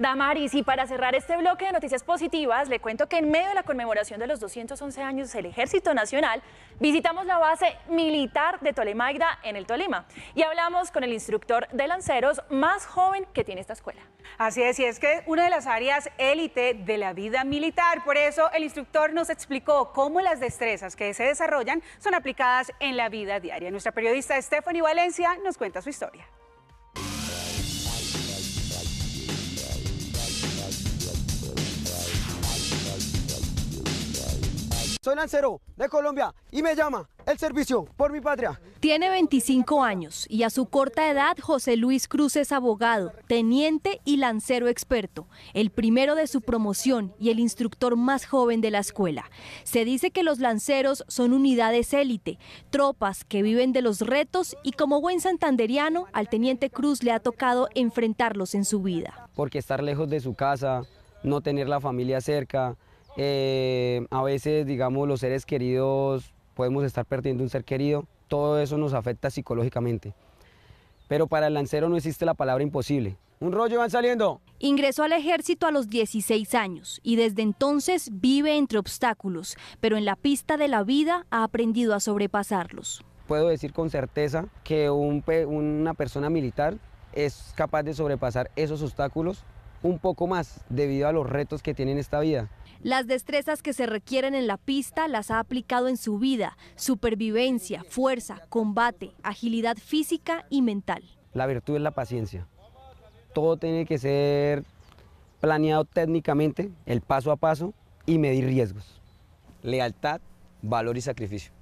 Damaris, y para cerrar este bloque de noticias positivas, le cuento que en medio de la conmemoración de los 211 años del Ejército Nacional, visitamos la base militar de Tolemaida en el Tolima y hablamos con el instructor de lanceros más joven que tiene esta escuela. Así es, y es que una de las áreas élite de la vida militar, por eso el instructor nos explicó cómo las destrezas que se desarrollan son aplicadas en la vida diaria. Nuestra periodista Stephanie Valencia nos cuenta su historia. Soy lancero de Colombia y me llama el servicio por mi patria. Tiene 25 años y a su corta edad José Luis Cruz es abogado, teniente y lancero experto, el primero de su promoción y el instructor más joven de la escuela. Se dice que los lanceros son unidades élite, tropas que viven de los retos y como buen santanderiano al teniente Cruz le ha tocado enfrentarlos en su vida. Porque estar lejos de su casa, no tener la familia cerca, eh, a veces, digamos, los seres queridos, podemos estar perdiendo un ser querido, todo eso nos afecta psicológicamente. Pero para el lancero no existe la palabra imposible. Un rollo van saliendo. Ingresó al ejército a los 16 años y desde entonces vive entre obstáculos, pero en la pista de la vida ha aprendido a sobrepasarlos. Puedo decir con certeza que una persona militar es capaz de sobrepasar esos obstáculos un poco más debido a los retos que tiene en esta vida. Las destrezas que se requieren en la pista las ha aplicado en su vida, supervivencia, fuerza, combate, agilidad física y mental. La virtud es la paciencia. Todo tiene que ser planeado técnicamente, el paso a paso y medir riesgos. Lealtad, valor y sacrificio.